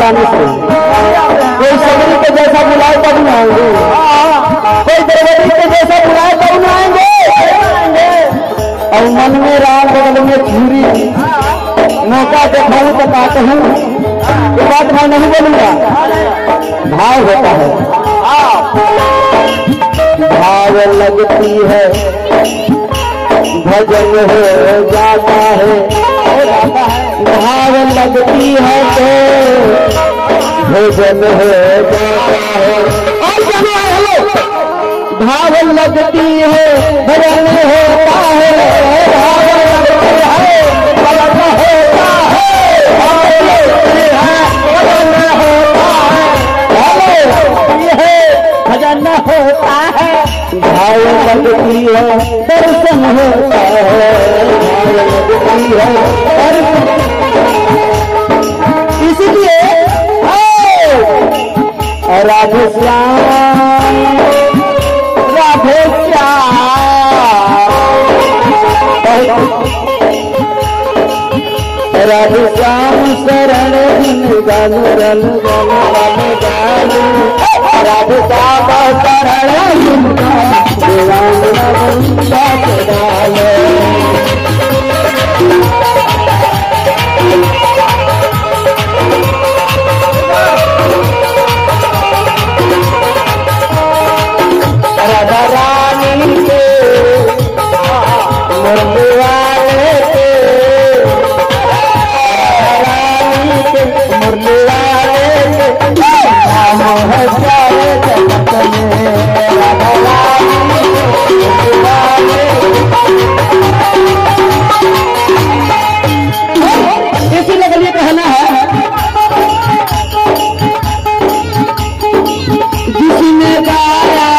लॻंदे से मौका देखाऊं तो काट हूँ। ये बात मैं नहीं बोलूँगा। भाव होता है। भाव लगती है। भजन हो जाता है। भाव लगती है तो भोजन हो जाता है? भाव लगती है, भजन है लगती है है है इसलिए राधे श्याम राधे श्याम राधे श्याम शरण गल गल गल कहना है। जिसने गाया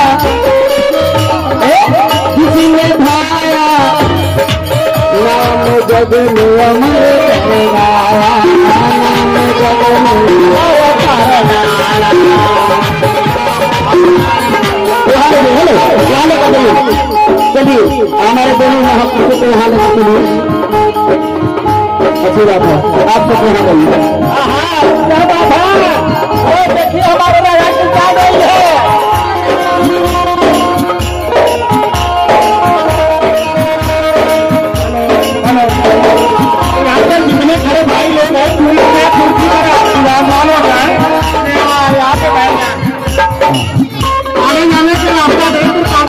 जिसने भाया नाम अमर नाम चलिए हमारे दोनों महापुरुषों को यहाँ है आप